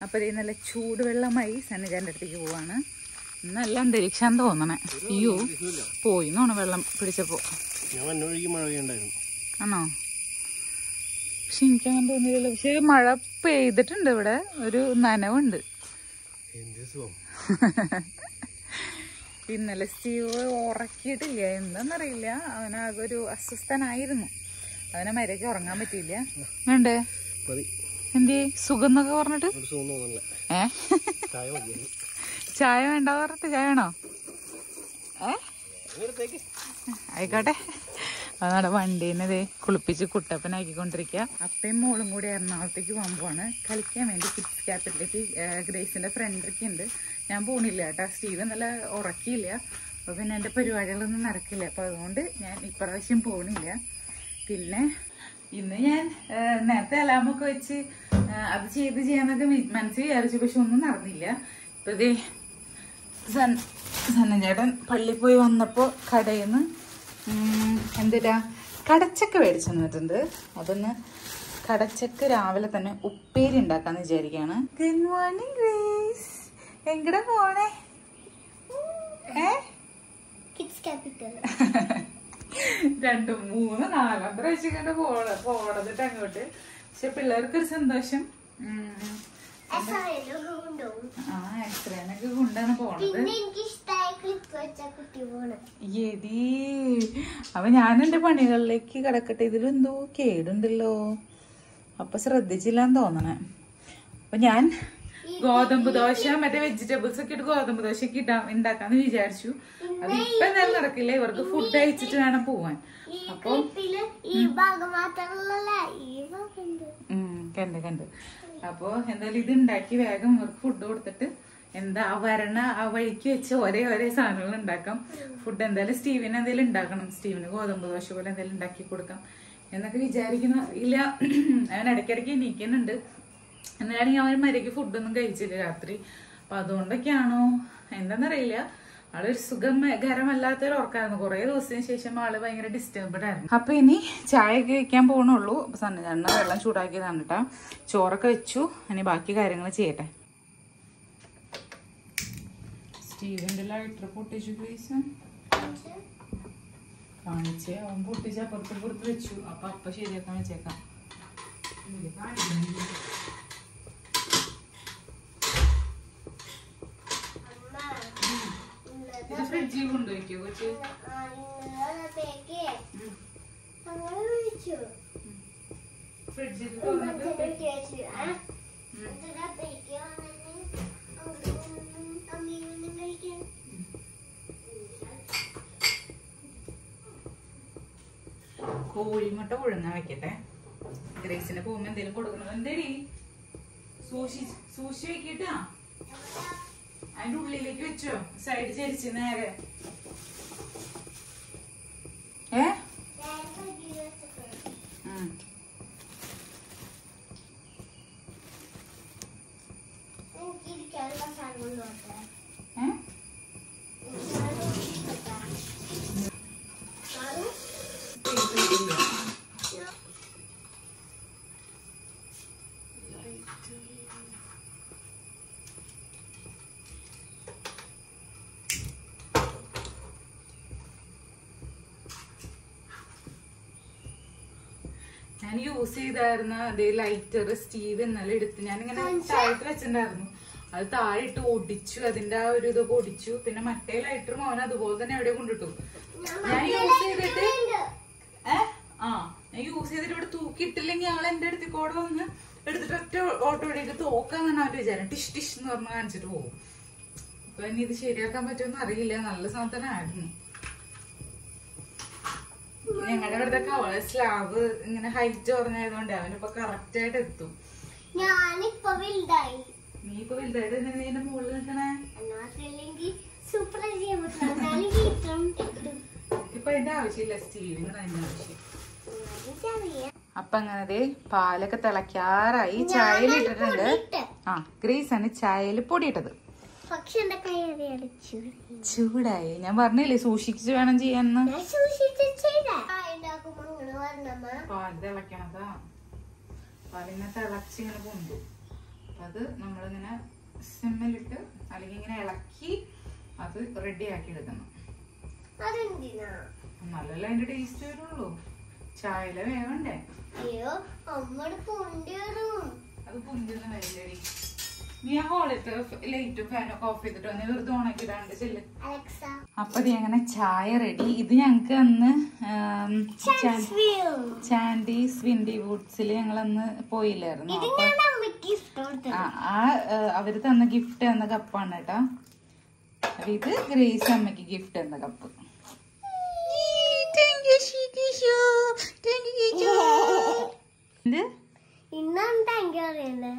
അപ്പൊ ഈ നല്ല ചൂടുവെള്ളമായി സന്നിധാന്റെ അടുത്തേക്ക് പോവാണ്. നല്ല അന്തരീക്ഷം തോന്നണേ. അയ്യോ പോയി എന്നാണ് വെള്ളം പിടിച്ചപ്പോ. ഞാൻ വന്നൊഴുകി മഴ പെയ്യണ്ടായിരുന്നു ആണോ? പക്ഷെ എനിക്കങ്ങനെ തോന്നിയില്ലല്ലോ. പക്ഷെ മഴ പെയ്തിട്ടുണ്ട് ഇവിടെ. ഒരു നനവുണ്ട്. ഇന്നലെ സ്റ്റീവ് ഉറക്കിയിട്ടില്ല. എന്താന്നറിയില്ല. അവനാകെ ഒരു അസ്വസ്ഥനായിരുന്നു. അവനെ മരയ്ക്ക് ഉറങ്ങാൻ പറ്റിയില്ല. വേണ്ടേ? എന്തേ സുഖം എന്നൊക്കെ പറഞ്ഞിട്ട്? ഒരു സുഖം തോന്നുന്നില്ല. ഏ? ചായ വേണ്ട പറഞ്ഞിട്ട് ചായ വേണോ? ഏ? ആയിക്കോട്ടെ. അതാണ് വണ്ടീനത് കുളിപ്പിച്ച് കുട്ടപ്പനാക്കിക്കൊണ്ടിരിക്കുക അപ്പയും മോളും കൂടി എറണാകുളത്തേക്ക് പോകുമ്പോഴാണ് കളിക്കാൻ വേണ്ടി കിഡ്സ് ക്യാപിറ്റലിലേക്ക് ഗ്രേസിന്റെ ഫ്രണ്ടൊക്കെ ഉണ്ട്. ഞാൻ പോണില്ല കേട്ടോ. സ്റ്റീവ് നല്ല ഉറക്കിയില്ല. അപ്പൊ പിന്നെ എന്റെ പരിപാടികളൊന്നും നടക്കില്ല. അപ്പോൾ അതുകൊണ്ട് ഞാൻ ഇപ്രാവശ്യം പോണില്ല. പിന്നെ ഇന്ന് ഞാൻ നേരത്തെ അലാമൊക്കെ വെച്ച് അത് ചെയ്ത് ചെയ്യാന്നൊക്കെ മനസ്സിൽ വിചാരിച്ചു പക്ഷെ ഒന്നും നടന്നില്ല. ഇപ്പൊ ദേ സൻ- സന്നചേട്ടൻ പള്ളി പോയി വന്നപ്പോൾ കടയിൽ നിന്ന് എന്തിട്ടാ കടച്ചക്ക മേടിച്ചു തന്നിട്ടുണ്ട് അതൊന്ന് കടച്ചക്ക രാവിലെ തന്നെ ഉപ്പേരി ഉണ്ടാക്കാന്ന് വിചാരിക്കാണ് ഗുഡ് മോർണിംഗ് ഗ്രേസ് എങ്ങടെ പോണേ? ഏ കിഡ്സ് ക്യാപിറ്റൽ രണ്ട് മൂന്ന് നാലാം. പ്രാവശ്യം കണ്ട് പോണ പോണതിട്ട് അങ്ങോട്ട്. പക്ഷെ പിള്ളേർക്കൊരു സന്തോഷം. ആ എക്സ്റേനൊക്കെ കൊണ്ടാണ് പോണത്. എടീ അപ്പൊ ഞാൻ എന്റെ പണികളിലേക്ക് കിടക്കട്ടെ. ഇതിലെന്തോ കേടുണ്ടല്ലോ. അപ്പൊ ശ്രദ്ധിച്ചില്ലാന്ന് തോന്നണേ. അപ്പൊ ഞാൻ ഗോതമ്പ് ദോശ മറ്റേ വെജിറ്റബിൾസ് ഒക്കെ ഇട്ട് ഗോതമ്പ് ദോശ ഒക്കെ ഇട്ടാ ഉണ്ടാക്കാന്ന് വിചാരിച്ചു. അത് ഇപ്പൊ എന്തായാലും നടക്കില്ല ഇവർക്ക് ഫുഡ് കഴിച്ചിട്ട് വേണം പോവാൻ. അപ്പൊ കണ്ട് കണ്ട്. അപ്പൊ എന്തായാലും ഇത് ഉണ്ടാക്കി വേഗം ഇവർക്ക് ഫുഡ് കൊടുത്തിട്ട് എന്താ ആ വരണ ആ വഴിക്ക് വെച്ച് ഒരേ ഒരേ സാധനങ്ങൾ ഉണ്ടാക്കാം ഫുഡ് എന്തായാലും സ്റ്റീവിന് എന്തെങ്കിലും ഉണ്ടാക്കണം സ്റ്റീവിന് ഗോതമ്പ് ദോശ പോലെ എന്തെങ്കിലും ഉണ്ടാക്കി കൊടുക്കാം. എന്നൊക്കെ വിചാരിക്കുന്ന. ഇല്ല അവൻ ഇടയ്ക്കിടയ്ക്ക് എണീക്കുന്നുണ്ട്. എന്നാണെങ്കിൽ അവൻ മര്യാദയ്ക്ക് ഫുഡൊന്നും കഴിച്ചില്ല രാത്രി. അപ്പൊ അതുകൊണ്ടൊക്കെയാണോ? എന്താന്നറിയില്ല. ആളൊരു സുഖകരമല്ലാത്തൊരു ഉറക്കായിരുന്നു. കുറെ ദിവസത്തിന് ശേഷം ആൾ ഭയങ്കര ഡിസ്റ്റർബ്ഡ് ആയിരുന്നു. അപ്പൊ ഇനി ചായ ഒക്കെ വെക്കാൻ പോകണുള്ളൂ അപ്പൊ സന്നജണ്ണ വെള്ളം ചൂടാക്കിയതാണ് കേട്ടോ ചോറൊക്കെ വെച്ചു. ഇനി ബാക്കി കാര്യങ്ങൾ ചെയ്യട്ടെ. സ്റ്റീവന്റെ ലൈറ്റർ പൊട്ടിച്ചു കാണിച്ചേ. അവൻ പൊട്ടിച്ച് അപ്പുറത്ത് പുറത്ത് വെച്ചു. അപ്പൊ അപ്പൊ ശരിയാക്കാൻ വെച്ചേക്കാം കാണിക്കുന്നില്ല. ഇത് ഫ്രിഡ്ജിൽ കൊണ്ടുവയ്ക്കോ കൊച്ചു ഇന്നലത്തേക്ക് അങ്ങനെ വിളിച്ചു ഫ്രിഡ്ജിൽ മറ്റേ കൊണ്ടുവയ്ക്കോ കുട്ടി വെച്ചു ആ ഇതിനകത്തേക്ക് കൊണ്ടുപോയിക്കോ കൊച്ചു? കോഴിമുട്ട ഉഴുന്ന വെക്കട്ടെ. ഗ്രേസിന് പോകുമ്പോ എന്തെങ്കിലും കൊടുക്കണം. എന്തേടി? സൂഷി സൂഷി വെക്കിട്ടാ അതിന്റെ ഉള്ളിലേക്ക് വെച്ചോ. സൈഡ് ചരിച്ച് നേരെ. ഏ ഉം. എനിക്കിരിക്കാനുള്ള സാധനം നോക്കാം ഏ? ഞാൻ യൂസ് ചെയ്തായിരുന്ന അതേ ലൈറ്റർ സ്റ്റീവ് ഇന്നലെ എടുത്ത് ഞാനിങ്ങനെ താഴത്ത് വെച്ചിട്ടുണ്ടായിരുന്നു. അത് താഴെ ഇട്ട് ഒടിച്ചു അതിന്റെ ആ ഒരു ഇതൊക്കെ ഒടിച്ചു. പിന്നെ മറ്റേ ലൈറ്ററും അവൻ അതുപോലെ തന്നെ എവിടെ കൊണ്ടിട്ടു. ഞാൻ യൂസ് ചെയ്തിട്ട് ആ ഞാൻ യൂസ് ചെയ്തിട്ട് ഇവിടെ തൂക്കിയിട്ടില്ലെങ്കിൽ ആൾ എന്റെ അടുത്ത് കൂടെ വന്ന് എടുത്തിട്ട് ഒറ്റ ഓട്ടോ ഇടയിട്ട് തോക്കാന്നാണ് അവന്റെ വിചാരം ടിഷ് ടിഷ് എന്ന് പറഞ്ഞ് കാണിച്ചിട്ട് പോകും. അപ്പൊ ഇനി ഇത് ശരിയാക്കാൻ പറ്റുമെന്ന് അറിയില്ല. നല്ല സാധനമായിരുന്നു ഞങ്ങളുടെ ഇവിടുത്തെ കവള സ്ലാബ് ഇങ്ങനെ ഹൈറ്റ് കുറഞ്ഞായതുകൊണ്ട് അവനിപ്പോ കറക്റ്റ് ആയിട്ട് എത്തും. ഞാനിപ്പോ വലുതായി. നീ ഇപ്പൊ വലുതായിട്ട് നിന്റെ മുകളിൽ നിൽക്കണേ? ഇപ്പൊ അതിന്റെ ആവശ്യമില്ല സ്റ്റീവിന് അതിന്റെ ആവശ്യം. അപ്പൊ അങ്ങനെ പാലൊക്കെ തിളയ്ക്കാറായി ചായയിൽ ഇട്ടിട്ടുണ്ട്. ആ ഗ്രീസ് ആണ് ചായയിൽ പൊടിയിട്ടത്. പക്ഷെ എന്റെ കൈ ചൂടായി. ഞാൻ പറഞ്ഞില്ലേ സൂക്ഷിച്ചു വേണം ചെയ്യാന്ന് സൂക്ഷിച്ച് ചെയ്ത. ഉണ്ടാക്കുമ്പോ ഇങ്ങനെ കൊണ്ടു തിളക്കണതാ അത് നമ്മളിങ്ങനെ സിമ്മിലിട്ട് അല്ലെങ്കിൽ ഇങ്ങനെ ഇളക്കി അത് റെഡി ആക്കി എടുക്കണം നല്ലല്ല അതിന്റെ ടേസ്റ്റ് വരുള്ളൂ. ചായല വേണ്ടേ അയ്യോ അമ്മയുടെ പൊണ്ടിയറും അത് പൊന്തിരുന്ന വരില്ലടി നീ ആ ഹോളിട്ട് ലൈറ്റും ഫാനൊക്കെ ഓഫ് ചെയ്തിട്ട് വന്ന് വെറുതെ ഉണക്കിടാണ്ട് ചെല്ല്. അപ്പൊ അങ്ങനെ ചായ റെഡി ഇത് ഞങ്ങക്ക് അന്ന് ചാൻഡീസ് വിൻഡി വുഡ്സിൽ ഞങ്ങൾ അന്ന് പോയില്ലായിരുന്നു ആ അവർ തന്ന ഗിഫ്റ്റ് എന്ന കപ്പാണ് കേട്ടാ. അപ്പൊ ഇത് ഗ്രേസ് അമ്മയ്ക്ക് ഗിഫ്റ്റ് എന്ന കപ്പ്. എന്ത്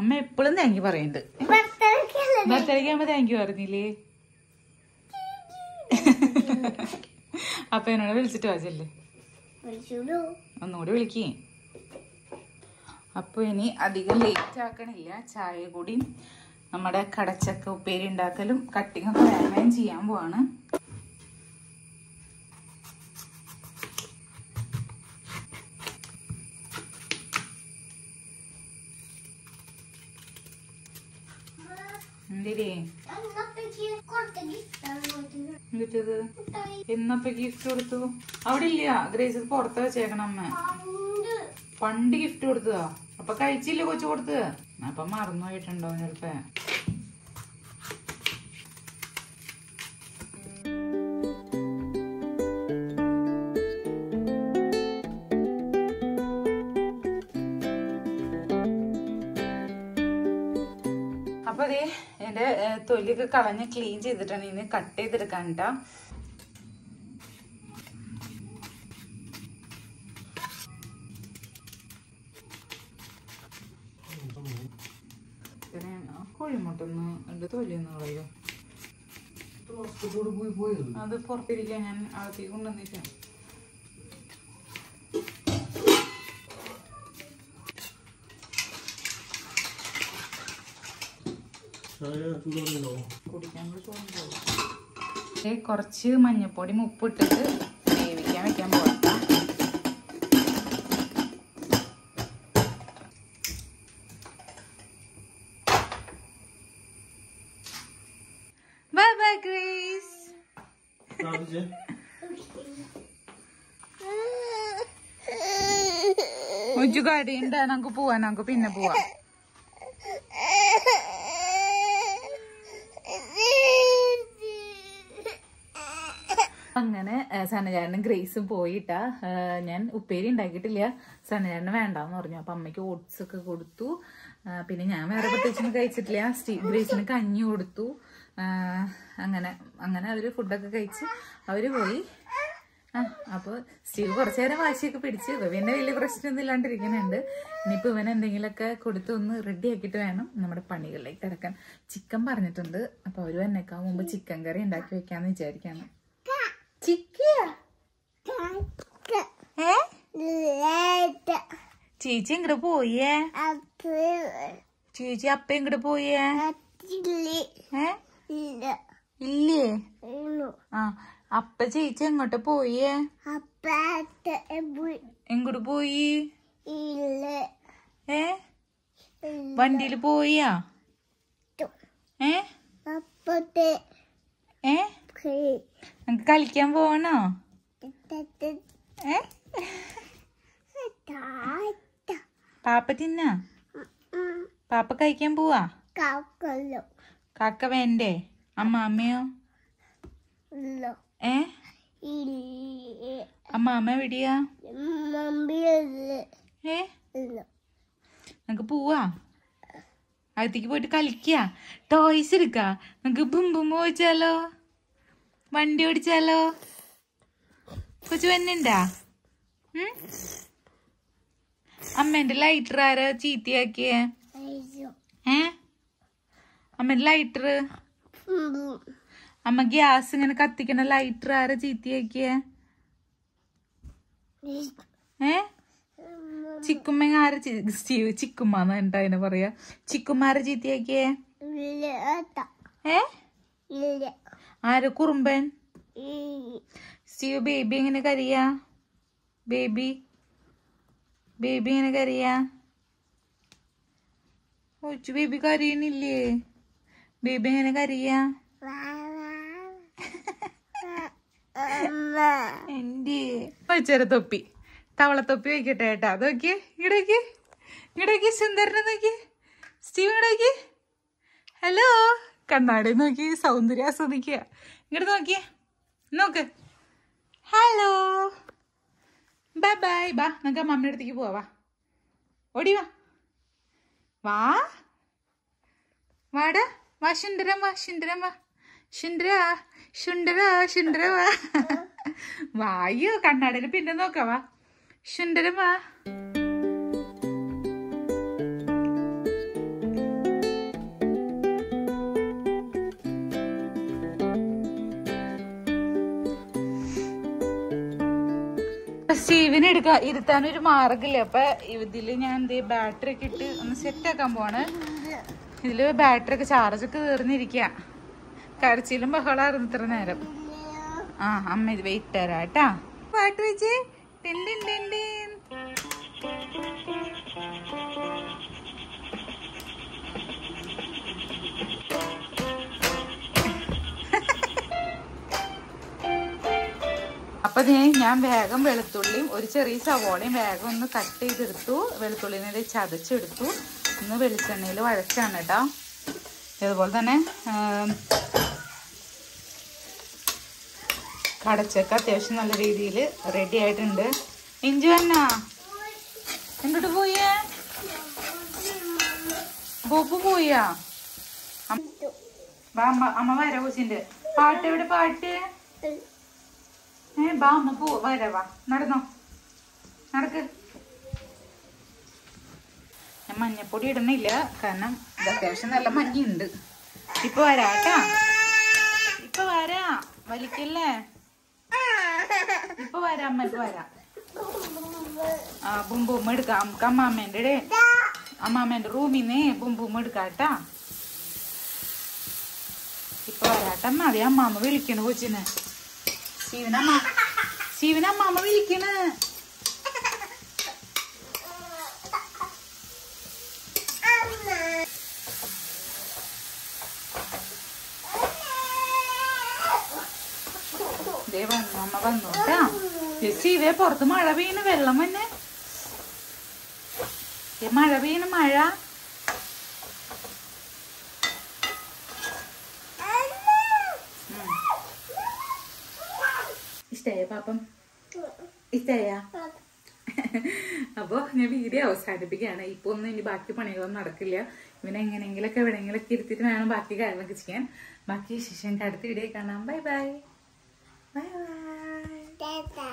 അമ്മ എപ്പോഴും താങ്ക് യു പറയുന്നുണ്ട് ബർത്ത്ഡേക്ക് താങ്ക് യു പറഞ്ഞില്ലേ? അപ്പൊ എന്നോട് വിളിച്ചിട്ട് വാച്ചല്ലേ? ഒന്നുകൂടി വിളിക്കേ. അപ്പൊ ഇനി അധികം ലേറ്റ് ആക്കണില്ല. ചായ കൂടി നമ്മുടെ കടച്ചക്ക ഉപ്പേരി ഉണ്ടാക്കലും കട്ടിങ്ങൊക്കെ വേഗം ചെയ്യാൻ പോവാണ്. എന്നിട്ടത് എന്നപ്പോ ഗിഫ്റ്റ് കൊടുത്തു? അവിടെ ഇല്ല ഗ്രേസ് പുറത്ത് വെച്ചേക്കണം അമ്മ. പണ്ട് പണ്ട് ഗിഫ്റ്റ് കൊടുത്തതാ. അപ്പൊ കഴിച്ചില്ല കൊച്ചു കൊടുത്ത്? അപ്പൊ മറന്നു പോയിട്ടുണ്ടോ ചിലപ്പോ? അപ്പൊ അതെ ഏ, തൊലിയൊക്കെ കളഞ്ഞ് ക്ലീൻ ചെയ്തിട്ടാണ് ഇനി കട്ട് ചെയ്തെടുക്കാൻ കേട്ടോ കോഴിമുട്ടൊന്ന് തൊലിയൊന്ന് കളയോ. പോയത് അത് പുറത്തിരിക്കാൻ ഞാൻ അകത്തേക്ക് കൊണ്ടുവന്നിട്ടാ ചായ ചൂടുണ്ടോ കുടിക്കാൻ കൂടി തോന്നുന്നു ഏ കുറച്ച് മഞ്ഞപ്പൊടി ഉപ്പിട്ടിട്ട് വേവിക്കാൻ വെക്കാൻ പോകട്ടാ ബൈ ബൈ ഗ്രേസ് സാധിച്ചേ ഒജു കടിയുണ്ട് നമുക്ക് പോവാ നമുക്ക് പിന്നെ പോവാം. അങ്ങനെ സനചാരനും ഗ്രേസും പോയിട്ടാ ഞാൻ ഉപ്പേരി ഉണ്ടാക്കിയിട്ടില്ല. സനചാരന് വേണ്ടാന്ന് പറഞ്ഞു. അപ്പൊ അമ്മയ്ക്ക് ഓട്സ് ഒക്കെ കൊടുത്തു. പിന്നെ ഞാൻ വേറെ പ്രത്യേകിച്ചൊന്നും കഴിച്ചിട്ടില്ല. സ്റ്റീ ഗ്രേസിന് കഞ്ഞി കൊടുത്തു. അങ്ങനെ അങ്ങനെ അവർ ഫുഡൊക്കെ കഴിച്ച് അവർ പോയി. ആ അപ്പൊ സ്റ്റീവ് കുറച്ചു നേരം വാശിയൊക്കെ പിടിച്ച് ഇവന്റെ വലിയ പ്രശ്നമൊന്നും ഇല്ലാണ്ടിരിക്കുന്നുണ്ട്. ഇനിയിപ്പോ ഇവൻ എന്തെങ്കിലുമൊക്കെ കൊടുത്തു ഒന്ന് റെഡി ആക്കിയിട്ട് വേണം നമ്മുടെ പണികളിലേക്ക് കിടക്കാൻ. ചിക്കൻ പറഞ്ഞിട്ടുണ്ട്. അപ്പൊ അവർ വന്നേക്കാൻ മുമ്പ് ചിക്കൻ കറി ഉണ്ടാക്കി വെക്കാന്ന് വിചാരിക്കാണ്. ചേച്ചി ഇങ്ങോട്ട് പോയേ? ചേച്ചി അപ്പ ഇങ്ങോട്ട് പോയേ? ഇല്ലേ. ആ അപ്പ ചേച്ചി എങ്ങോട്ട് പോയേ? അപ്പ എങ്ങോട്ട് പോയി? ഏ? വണ്ടിയിൽ പോയാ? ഏ? അപ്പത്തെ. ഏ? നമുക്ക് കളിക്കാൻ പോവണോ? പാപ്പ തിന്നാ? പാപ്പ കഴിക്കാൻ പോവാ? കാക്ക വേണ്ടേ? അമ്മ അമ്മയോ? ഏ? അമ്മ അമ്മ എവിടെയാ? ഏ? നമുക്ക് പോവാ? അകത്തേക്ക് പോയിട്ട് കളിക്ക ടോയ്സ് എടുക്കാം? നമുക്ക് ബുംബും ഓടിച്ചാലോ വണ്ടി ഓടിച്ചാലോ? കൊച്ചു വന്നിണ്ടാ? അമ്മേന്റെ ലൈറ്റർ ആരാ ചീത്തയാക്കിയേ? ഏ? അമ്മേന്റെ ലൈറ്റർ അമ്മ ഗ്യാസ് ഇങ്ങനെ കത്തിക്കണ ലൈറ്റർ ആരാ ചീത്തയാക്കിയേ? ഏ? ചിക്കുമ്മ ആര ചിക്കുമ്മ എന്നിട്ട് അതിനെ പറയാ. ചിക്കുമ്മ ചിക്കുമാര ചീത്തയാക്കിയേ? ഏ? ആര? കുറുമ്പൻ? സിയു ബേബി എങ്ങനെ കരയാ? ബേബി? ബേബി എങ്ങനെ കരയാ? ഒച്ചു ബേബി കരയണില്ലേ ബേബി എങ്ങനെ കരയാ? എന്റെ വെച്ചേര തൊപ്പി. തവളത്തൊപ്പി വയ്ക്കട്ടെ ഏട്ടാ. അത് നോക്കിയേ. ഇടയ്ക്ക് ഇടയ്ക്ക് സുന്ദരനെ നോക്കിയേ. സ്റ്റീവ് ഇടയ്ക്ക് ഹലോ കണ്ണാടി നോക്കി സൗന്ദര്യം ആസ്വദിക്കുക. ഇങ്ങോട്ട് നോക്കിയേ നോക്ക്. ഹലോ ബൈ ബൈ ബാ നമുക്ക് മമ്മിയുടെ അടുത്തേക്ക് പോവാ വാ. ഓടി വാ. വാ. വാടാ. വാ ശുണ്ടരം വാ ശുണ്ടരം വാ. ശുണ്ടര ശുണ്ടര ശുണ്ടര വാ. വായോ കണ്ണാടിയിൽ പിന്നെ നോക്കാം വാ. ശുണ്ടരം വാ. സ്റ്റീവിനെ എടുക്ക ഇരുത്താൻ ഒരു മാർഗില്ല അപ്പൊ ഇതിൽ ഞാൻ എന്ത് ബാറ്ററി ഒക്കെ ഇട്ട് ഒന്ന് സെറ്റ് ആക്കാൻ പോവാണ്. ഇതിൽ ബാറ്ററി ഒക്കെ ചാർജ് ഒക്കെ തീർന്നിരിക്കുക കരച്ചിലും ബഹളായിരുന്നു ഇത്ര നേരം. ആ അമ്മ ഇത് വെയിറ്റ് തരാം കേട്ടാ. പാട്ട് വെച്ച്. ടിൻ ടിൻ ടിൻ ടിൻ. അപ്പൊ ഞാൻ വേഗം വെളുത്തുള്ളിയും ഒരു ചെറിയ സവോളയും വേഗം ഒന്ന് കട്ട് ചെയ്തെടുത്തു. വെളുത്തുള്ളിനെ ചതച്ചെടുത്തു. ഒന്ന് വെളിച്ചെണ്ണയിൽ വഴച്ചാണ് കേട്ടോ. ഇതുപോലെ തന്നെ കടച്ചൊക്കെ അത്യാവശ്യം നല്ല രീതിയിൽ റെഡി ആയിട്ടുണ്ട്. ഇഞ്ചു എന്നാ എങ്ങോട്ട് പോയേ? ബോബു പോയാ? അമ്മ വരാ കൊച്ചിന്റെ പാട്ട് എവിടെ പാട്ട്? ഏ ബാ നമുക്ക് പോ വരാ വാ. നടന്നോ. നടക്ക്. ഞാൻ മഞ്ഞപ്പൊടി ഇടുന്നില്ല കാരണം ഇത് അത്യാവശ്യം നല്ല മഞ്ഞുണ്ട്. ഇപ്പൊ വരാട്ടാ ഇപ്പൊ വരാ. വലിക്കല്ലേ? ഇപ്പൊ വരാം അമ്മ ഇപ്പൊ വരാം. ആ ബും ബും എടുക്കാം. നമുക്ക് അമ്മാമ്മേന്റെ ഇടെ. അമ്മാമ്മേന്റെ റൂമിന്ന് ബും ബും എടുക്കാട്ടാ ഇപ്പൊ വരാട്ടമ്മ അതെ അമ്മാമ്മ വിളിക്കണു കൊച്ചിനെ. ശിവനമ്മ ശിവനമ്മാമ്മ വിളിക്കണ് ദേ വന്നു അമ്മ വന്നു കേട്ടാ ശിവേ പുറത്ത് മഴ പെയ്യണ് വെള്ളം വന്നെ ദേ മഴ പെയ്യണ് മഴ ഇഷ്ടായ പാപ്പം ഇഷ്ടായ അപ്പൊ ഞാൻ വീഡിയോ അവസാനിപ്പിക്കുകയാണ്. ഇപ്പൊ ഒന്നും ഇനി ബാക്കി പണികളൊന്നും നടക്കില്ല. ഇവനെ എങ്ങനെയെങ്കിലൊക്കെ എവിടെയെങ്കിലൊക്കെ ഇരുത്തിട്ട് വേണം ബാക്കി കാര്യങ്ങളൊക്കെ ചെയ്യാൻ. ബാക്കി ശിഷ്യന്റെ അടുത്ത വീഡിയോ കാണാം. Bye bye bye bye Tata